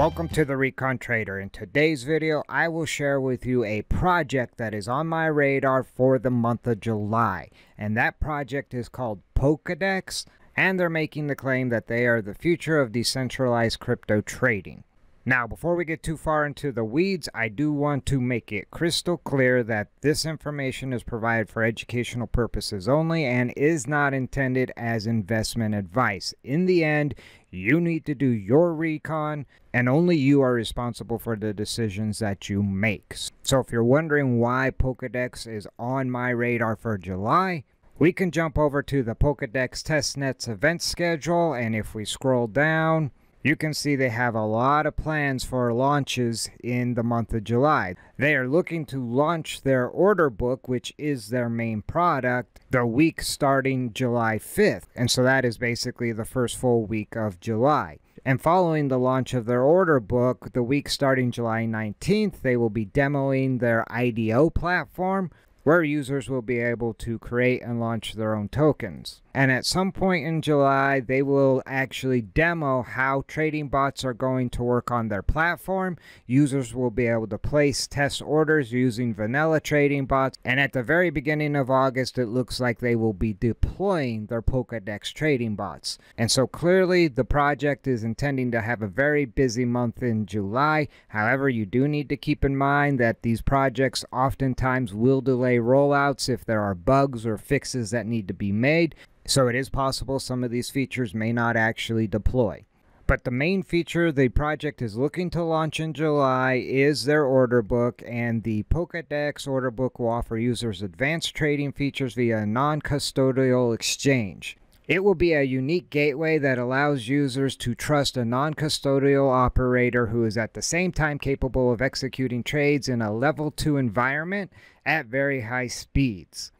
Welcome to the Recon Trader. In today's video, I will share with you a project that is on my radar for the month of July. And that project is called Polkadex, and they're making the claim that they are the future of decentralized crypto trading. Now, before we get too far into the weeds, I do want to make it crystal clear that this information is provided for educational purposes only and is not intended as investment advice. In the end, you need to do your recon, and only you are responsible for the decisions that you make. So, if you're wondering why Polkadex is on my radar for July, we can jump over to the Polkadex Testnet's event schedule, and if we scroll down, you can see they have a lot of plans for launches in the month of July. They are looking to launch their order book, which is their main product, the week starting July 5th. And so that is basically the first full week of July. And following the launch of their order book, the week starting July 19th, they will be demoing their IDO platform, where users will be able to create and launch their own tokens. And at some point in July, they will actually demo how trading bots are going to work on their platform. Users will be able to place test orders using vanilla trading bots. And at the very beginning of August, it looks like they will be deploying their Polkadex trading bots. And so clearly, the project is intending to have a very busy month in July. However, you do need to keep in mind that these projects oftentimes will delay rollouts if there are bugs or fixes that need to be made. So it is possible some of these features may not actually deploy. But the main feature the project is looking to launch in July is their order book, and the Polkadex order book will offer users advanced trading features via a non custodial exchange. It will be a unique gateway that allows users to trust a non custodial operator who is at the same time capable of executing trades in a level 2 environment at very high speeds.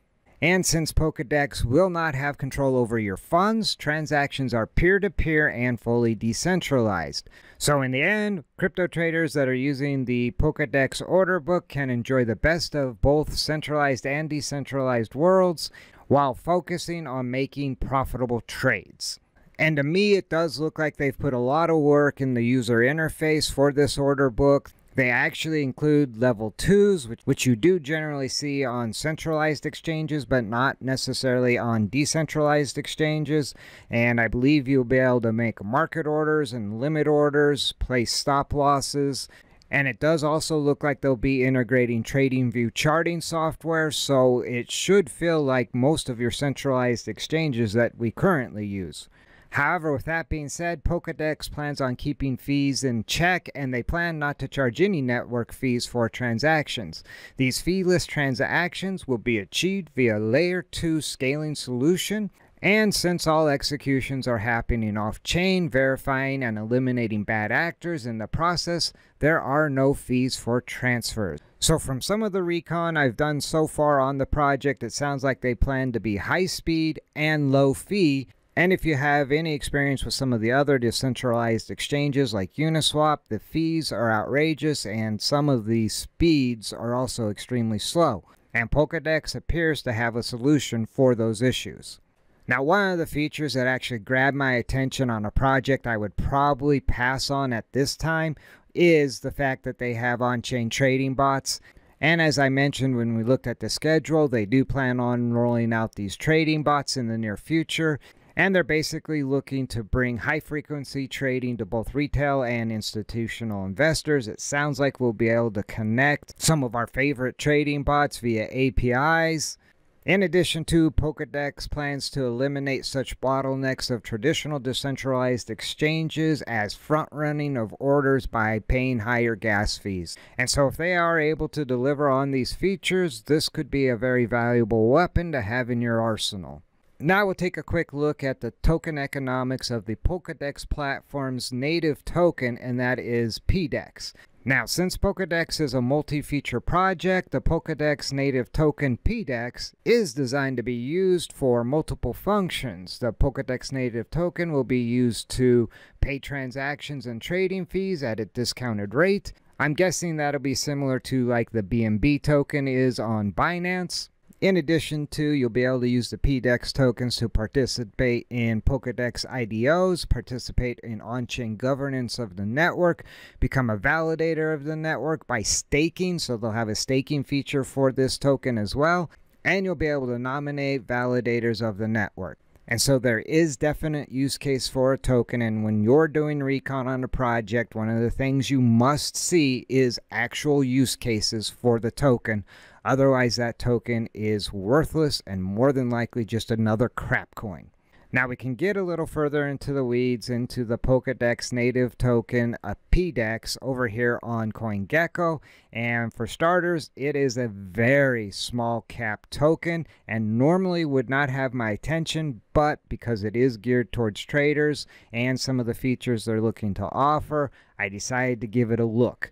And since Polkadex will not have control over your funds, transactions are peer to peer and fully decentralized. So, in the end, crypto traders that are using the Polkadex order book can enjoy the best of both centralized and decentralized worlds while focusing on making profitable trades. And to me, it does look like they've put a lot of work in the user interface for this order book. They actually include level 2s, which, which you do generally see on centralized exchanges, but not necessarily on decentralized exchanges. And I believe you'll be able to make market orders and limit orders, place stop losses, and it does also look like they'll be integrating TradingView charting software, so it should feel like most of your centralized exchanges that we currently use. However, with that being said, Polkadex plans on keeping fees in check and they plan not to charge any network fees for transactions. These feeless transactions will be achieved via Layer 2 scaling solution and since all executions are happening off chain, verifying and eliminating bad actors in the process, there are no fees for transfers. So, from some of the recon I've done so far on the project, it sounds like they plan to be high speed and low fee, and if you have any experience with some of the other decentralized exchanges like Uniswap, the fees are outrageous and some of the speeds are also extremely slow. And Polkadex appears to have a solution for those issues. Now, one of the features that actually grabbed my attention on a project I would probably pass on at this time is the fact that they have on chain trading bots. And as I mentioned when we looked at the schedule, they do plan on rolling out these trading bots in the near future. And they're basically looking to bring high frequency trading to both retail and institutional investors. It sounds like we'll be able to connect some of our favorite trading bots via APIs. In addition to, Polkadex plans to eliminate such bottlenecks of traditional decentralized exchanges as front running of orders by paying higher gas fees. And so, if they are able to deliver on these features, this could be a very valuable weapon to have in your arsenal. Now we'll take a quick look at the token economics of the Polkadex platform's native token, and that is PDEX. Now, since Polkadex is a multi-feature project, the Polkadex native token PDEX is designed to be used for multiple functions. The Polkadex native token will be used to pay transactions and trading fees at a discounted rate. I'm guessing that'll be similar to like the BNB token is on Binance. In addition to, you'll be able to use the PDEX tokens to participate in Polkadex IDOs, participate in on-chain governance of the network, become a validator of the network by staking, so they'll have a staking feature for this token as well, and you'll be able to nominate validators of the network. And so there is definite use case for a token. And when you're doing recon on a project, one of the things you must see is actual use cases for the token. Otherwise, that token is worthless and more than likely just another crap coin. Now we can get a little further into the weeds into the Polkadex native token, a PDEX over here on CoinGecko. And for starters, it is a very small cap token and normally would not have my attention, but because it is geared towards traders and some of the features they're looking to offer, I decided to give it a look.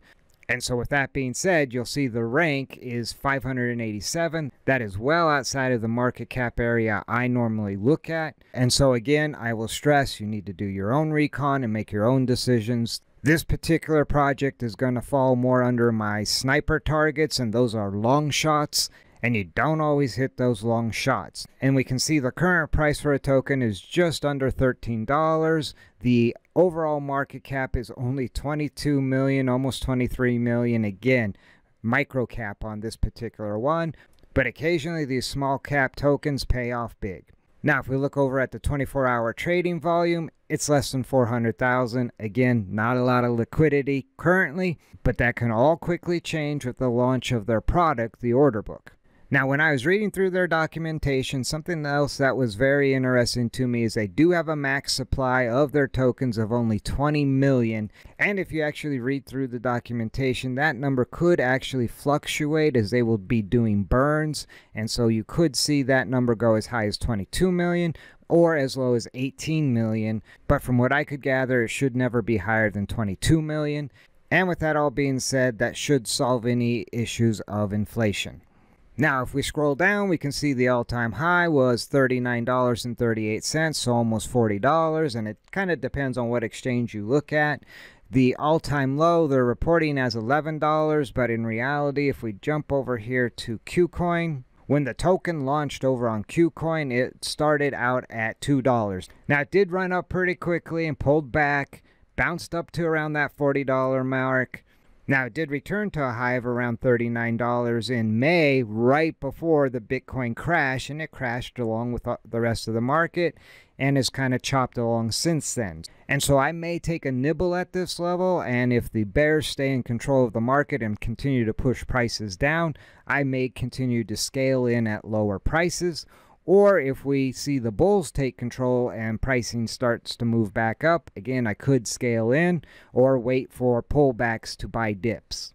And so with that being said, you'll see the rank is 587. That is well outside of the market cap area I normally look at. And so again, I will stress you need to do your own recon and make your own decisions. This particular project is going to fall more under my sniper targets, and those are long shots and you don't always hit those long shots. And we can see the current price for a token is just under $13. The overall market cap is only 22 million, almost 23 million. Again, micro cap on this particular one, but occasionally these small cap tokens pay off big. Now, if we look over at the 24 hour trading volume, it's less than 400,000. Again, not a lot of liquidity currently, but that can all quickly change with the launch of their product, the order book. Now, when I was reading through their documentation, something else that was very interesting to me is they do have a max supply of their tokens of only 20 million. And if you actually read through the documentation, that number could actually fluctuate as they will be doing burns. And so you could see that number go as high as 22 million or as low as 18 million. But from what I could gather, it should never be higher than 22 million. And with that all being said, that should solve any issues of inflation. Now, if we scroll down, we can see the all-time high was $39.38, so almost $40, and it kind of depends on what exchange you look at. The all-time low, they're reporting as $11, but in reality, if we jump over here to KuCoin, when the token launched over on KuCoin, it started out at $2. Now, it did run up pretty quickly and pulled back, bounced up to around that $40 mark, now, it did return to a high of around $39 in May, right before the Bitcoin crash, and it crashed along with uh, the rest of the market and has kind of chopped along since then. And so I may take a nibble at this level, and if the bears stay in control of the market and continue to push prices down, I may continue to scale in at lower prices or if we see the bulls take control and pricing starts to move back up, again, I could scale in or wait for pullbacks to buy dips.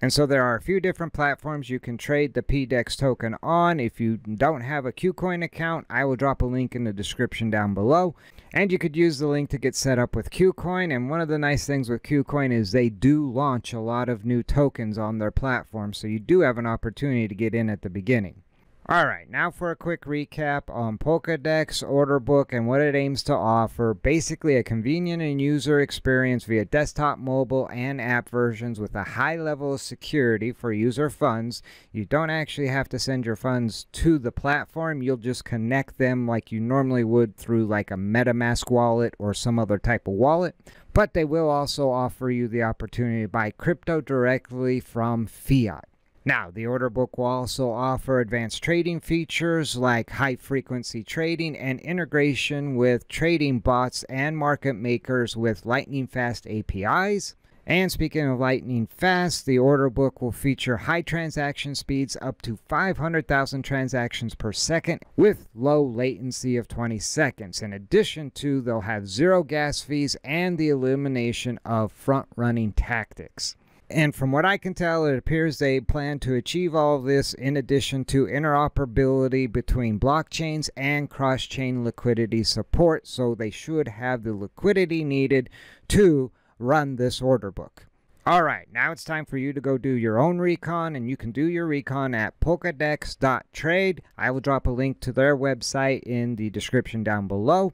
And so there are a few different platforms you can trade the PDEX token on. If you don't have a KuCoin account, I will drop a link in the description down below. And you could use the link to get set up with KuCoin. And one of the nice things with KuCoin is they do launch a lot of new tokens on their platform. So you do have an opportunity to get in at the beginning. Alright, now for a quick recap on Polkadex Order Book and what it aims to offer. Basically a convenient and user experience via desktop, mobile, and app versions with a high level of security for user funds. You don't actually have to send your funds to the platform, you'll just connect them like you normally would through like a MetaMask wallet or some other type of wallet. But they will also offer you the opportunity to buy crypto directly from fiat. Now, the order book will also offer advanced trading features like high frequency trading and integration with trading bots and market makers with lightning fast APIs. And speaking of lightning fast, the order book will feature high transaction speeds up to 500,000 transactions per second with low latency of 20 seconds. In addition to, they'll have zero gas fees and the elimination of front running tactics. And from what I can tell, it appears they plan to achieve all of this in addition to interoperability between blockchains and cross chain liquidity support. So they should have the liquidity needed to run this order book. All right, now it's time for you to go do your own recon, and you can do your recon at polkadex.trade. I will drop a link to their website in the description down below.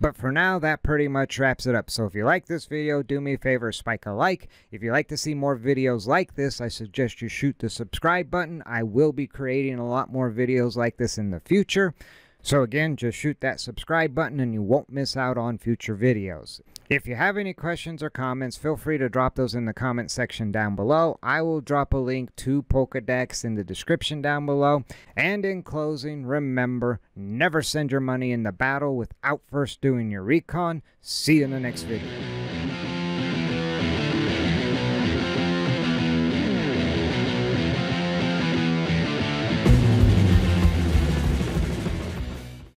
But for now, that pretty much wraps it up. So if you like this video, do me a favor, spike a like. If you like to see more videos like this, I suggest you shoot the subscribe button. I will be creating a lot more videos like this in the future. So again, just shoot that subscribe button and you won't miss out on future videos. If you have any questions or comments, feel free to drop those in the comment section down below. I will drop a link to Polkadex in the description down below. And in closing, remember, never send your money in the battle without first doing your recon. See you in the next video.